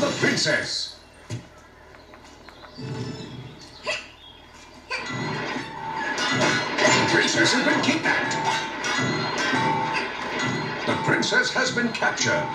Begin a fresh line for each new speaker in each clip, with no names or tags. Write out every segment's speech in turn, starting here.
the princess. The princess has been kidnapped. The princess has been captured.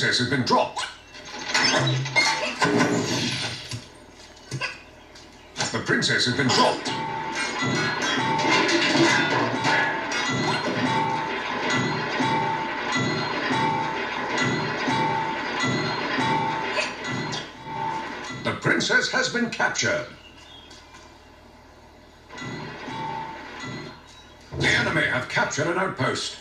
Princess has been dropped. The princess has been dropped. The princess has been captured. The enemy have captured an outpost.